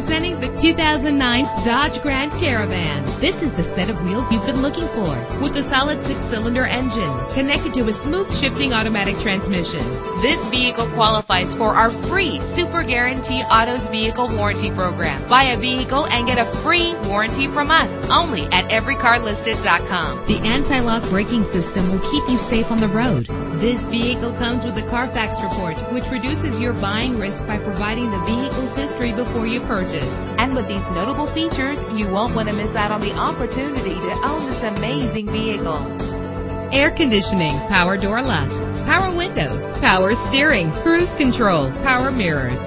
Presenting the 2009 Dodge Grand Caravan. This is the set of wheels you've been looking for with a solid six-cylinder engine connected to a smooth shifting automatic transmission. This vehicle qualifies for our free Super Guarantee Autos Vehicle Warranty Program. Buy a vehicle and get a free warranty from us only at everycarlisted.com. The anti-lock braking system will keep you safe on the road. This vehicle comes with a Carfax report, which reduces your buying risk by providing the vehicle's history before you purchase. And with these notable features, you won't want to miss out on the opportunity to own this amazing vehicle. Air conditioning, power door locks, power windows, power steering, cruise control, power mirrors,